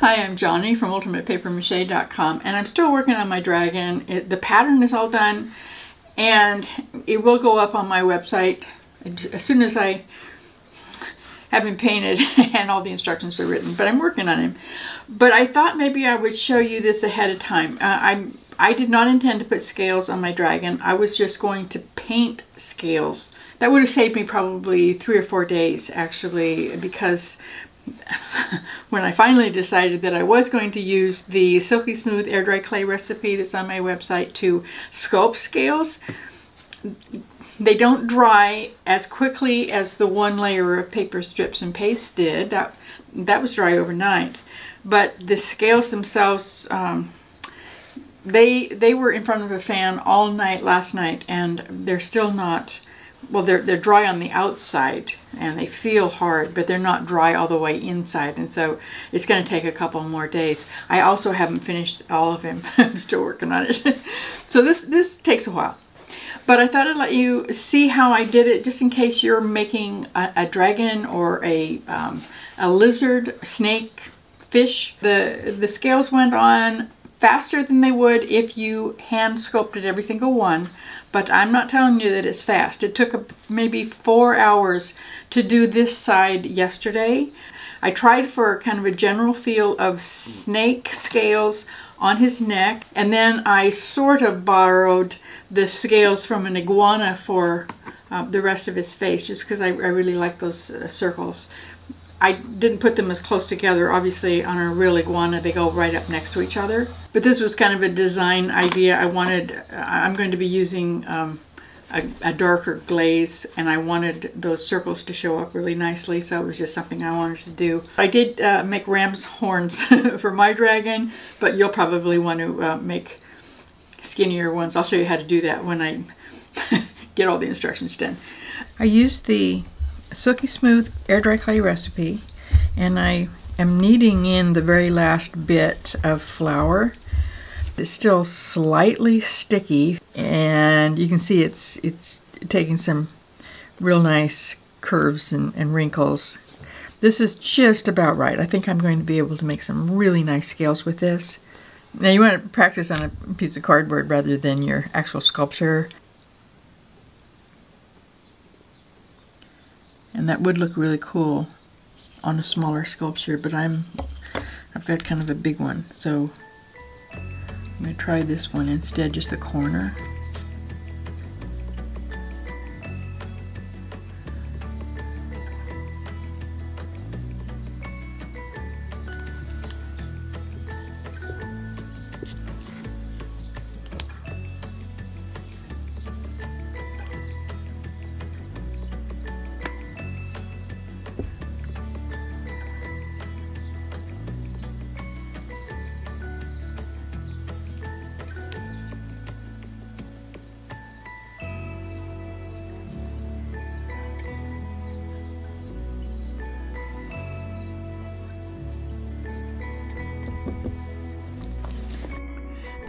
Hi, I'm Jonni from UltimatePaperMache.com and I'm still working on my dragon. It, the pattern is all done and it will go up on my website as soon as I have him painted and all the instructions are written, but I'm working on him. But I thought maybe I would show you this ahead of time. Uh, I'm, I did not intend to put scales on my dragon. I was just going to paint scales. That would have saved me probably three or four days actually because when I finally decided that I was going to use the Silky Smooth Air Dry Clay recipe that's on my website to sculpt scales, they don't dry as quickly as the one layer of paper strips and paste did. That, that was dry overnight. But the scales themselves, um, they, they were in front of a fan all night last night and they're still not well, they're, they're dry on the outside and they feel hard, but they're not dry all the way inside. And so it's going to take a couple more days. I also haven't finished all of them. I'm still working on it. so this, this takes a while. But I thought I'd let you see how I did it just in case you're making a, a dragon or a, um, a lizard, snake, fish. The, the scales went on faster than they would if you hand sculpted every single one but I'm not telling you that it's fast. It took maybe four hours to do this side yesterday. I tried for kind of a general feel of snake scales on his neck and then I sort of borrowed the scales from an iguana for uh, the rest of his face just because I, I really like those uh, circles. I didn't put them as close together. Obviously, on a real iguana, they go right up next to each other. But this was kind of a design idea. I wanted, I'm going to be using um, a, a, darker glaze, and I wanted those circles to show up really nicely, so it was just something I wanted to do. I did uh, make ram's horns for my dragon, but you'll probably want to uh, make skinnier ones. I'll show you how to do that when I get all the instructions done. I used the Silky Smooth air dry clay recipe and I am kneading in the very last bit of flour. It's still slightly sticky and you can see it's it's taking some real nice curves and, and wrinkles. This is just about right. I think I'm going to be able to make some really nice scales with this. Now you want to practice on a piece of cardboard rather than your actual sculpture. That would look really cool on a smaller sculpture but I'm I've got kind of a big one so I'm going to try this one instead just the corner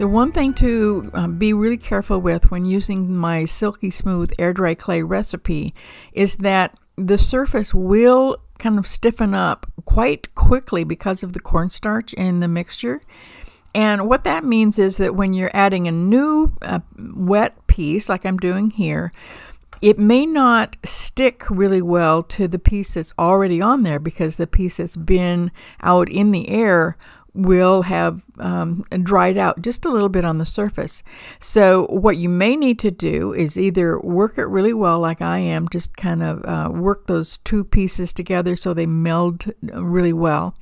The one thing to uh, be really careful with when using my Silky Smooth air dry clay recipe is that the surface will kind of stiffen up quite quickly because of the cornstarch in the mixture. And what that means is that when you're adding a new uh, wet piece, like I'm doing here, it may not stick really well to the piece that's already on there because the piece that's been out in the air will have um, dried out just a little bit on the surface. So, what you may need to do is either work it really well, like I am, just kind of uh, work those two pieces together so they meld really well.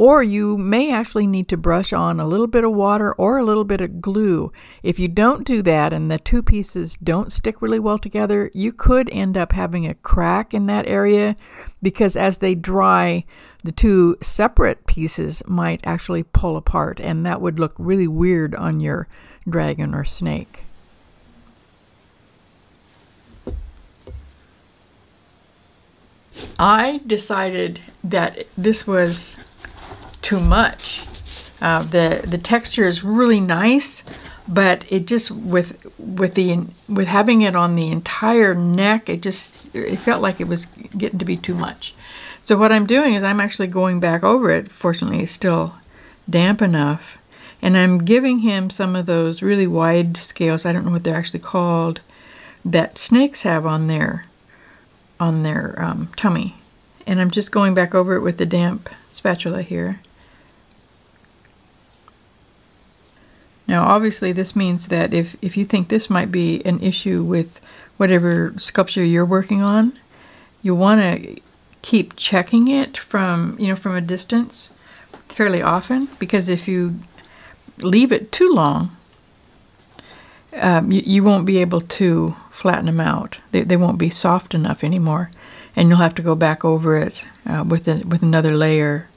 Or you may actually need to brush on a little bit of water or a little bit of glue. If you don't do that and the two pieces don't stick really well together, you could end up having a crack in that area because as they dry, the two separate pieces might actually pull apart, and that would look really weird on your dragon or snake. I decided that this was too much. Uh, the the texture is really nice, but it just with with the with having it on the entire neck, it just it felt like it was getting to be too much. So what I'm doing is I'm actually going back over it. Fortunately, it's still damp enough. And I'm giving him some of those really wide scales, I don't know what they're actually called, that snakes have on their on their um, tummy. And I'm just going back over it with the damp spatula here. Now obviously this means that if, if you think this might be an issue with whatever sculpture you're working on, you want to keep checking it from, you know, from a distance fairly often because if you leave it too long, um, you, you won't be able to flatten them out. They, they won't be soft enough anymore. And you'll have to go back over it uh, with, a, with another layer.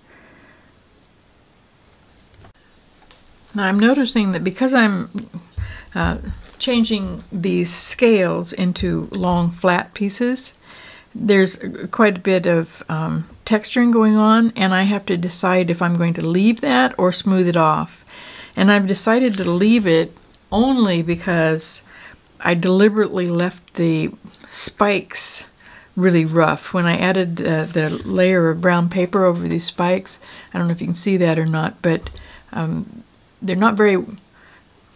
Now I'm noticing that because I'm uh, changing these scales into long flat pieces, there's quite a bit of um, texturing going on and I have to decide if I'm going to leave that or smooth it off. And I've decided to leave it only because I deliberately left the spikes really rough. When I added uh, the layer of brown paper over these spikes, I don't know if you can see that or not, but um, they're not very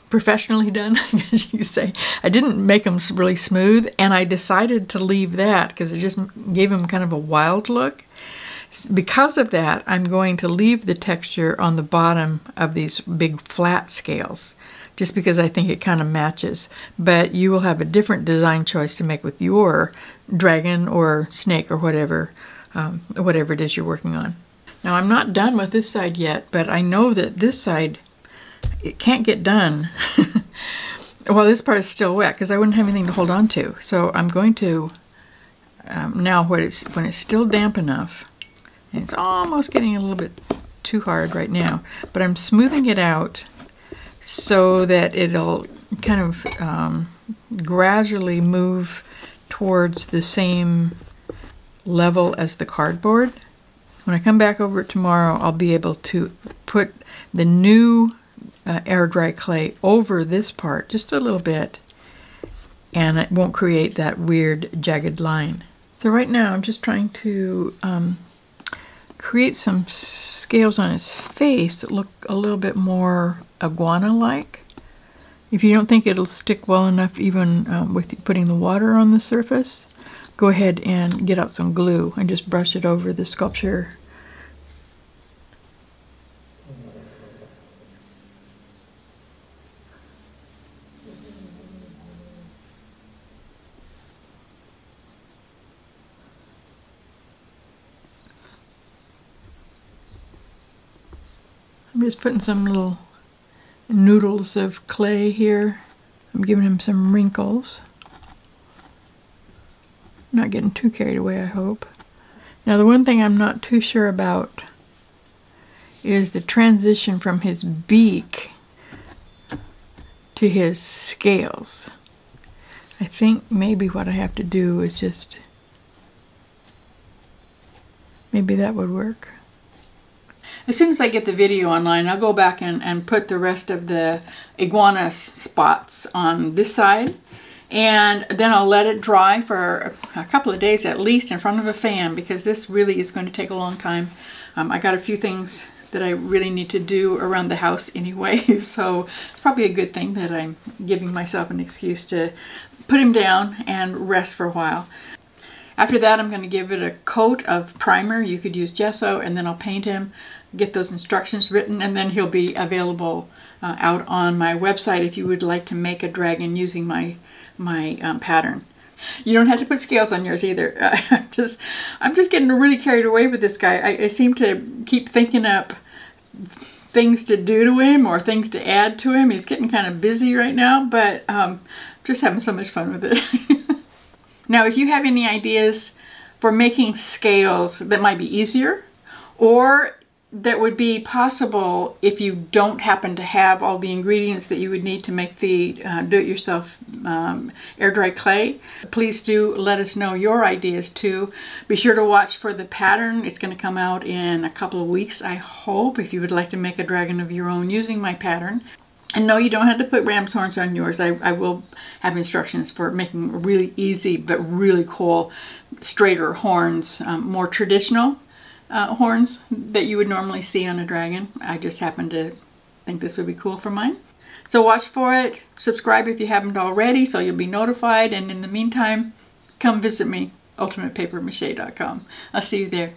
professionally done, as you say. I didn't make them really smooth, and I decided to leave that because it just gave them kind of a wild look. Because of that, I'm going to leave the texture on the bottom of these big flat scales just because I think it kind of matches. But you will have a different design choice to make with your dragon or snake or whatever, um, whatever it is you're working on. Now I'm not done with this side yet, but I know that this side, it can't get done. well, this part is still wet because I wouldn't have anything to hold on to. So I'm going to, um, now when it's, when it's still damp enough, and it's almost getting a little bit too hard right now, but I'm smoothing it out so that it'll kind of um, gradually move towards the same level as the cardboard. When I come back over tomorrow, I'll be able to put the new uh, air dry clay over this part just a little bit and it won't create that weird jagged line. So right now I'm just trying to um, create some scales on his face that look a little bit more iguana-like. If you don't think it'll stick well enough even um, with putting the water on the surface, go ahead and get out some glue and just brush it over the sculpture I'm just putting some little noodles of clay here. I'm giving him some wrinkles. Not getting too carried away, I hope. Now the one thing I'm not too sure about is the transition from his beak to his scales. I think maybe what I have to do is just, maybe that would work as soon as I get the video online, I'll go back and, and put the rest of the iguana spots on this side. And then I'll let it dry for a couple of days at least in front of a fan because this really is going to take a long time. Um, I got a few things that I really need to do around the house anyway, so it's probably a good thing that I'm giving myself an excuse to put him down and rest for a while. After that, I'm going to give it a coat of primer. You could use gesso, and then I'll paint him get those instructions written and then he'll be available uh, out on my website if you would like to make a dragon using my my um, pattern. You don't have to put scales on yours either. Uh, I'm just I'm just getting really carried away with this guy. I, I seem to keep thinking up things to do to him or things to add to him. He's getting kind of busy right now, but um, just having so much fun with it. now, if you have any ideas for making scales that might be easier, or that would be possible if you don't happen to have all the ingredients that you would need to make the uh, do-it-yourself um, air dry clay. Please do let us know your ideas too. Be sure to watch for the pattern. It's going to come out in a couple of weeks, I hope, if you would like to make a dragon of your own using my pattern. And no, you don't have to put ram's horns on yours. I, I will have instructions for making really easy but really cool straighter horns, um, more traditional uh, horns that you would normally see on a dragon. I just happened to think this would be cool for mine. So watch for it. Subscribe if you haven't already so you'll be notified. And in the meantime, come visit me, ultimatepapermache.com. I'll see you there.